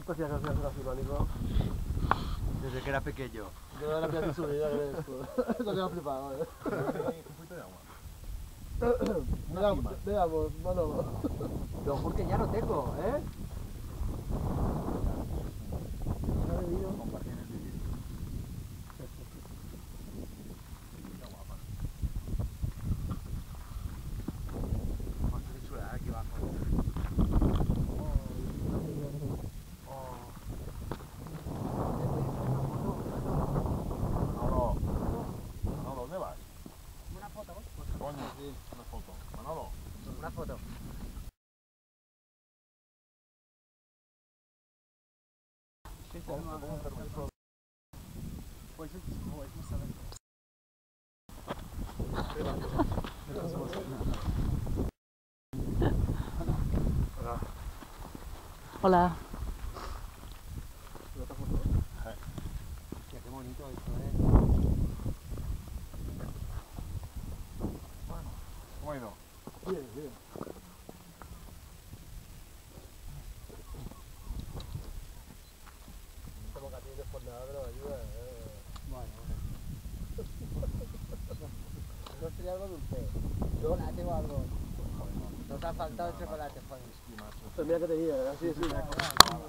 ¿Cuánto hacía que hacías asinónico? Desde que era pequeño. Yo era la pieza en su vida, ¿crees? Eso ha flipado, ¿eh? Un poquito de agua. Veamos, veamos, bueno. Lo porque ya no tengo, ¿eh? Hola. ¿Cómo ha ido? Bien, bien. Como que a ti después de nada ayuda, eh. Bueno, No sería algo dulce. Chocolate o algo. Nos ha faltado el chocolate. Esquimazo. Pues mira que tenía, así, así.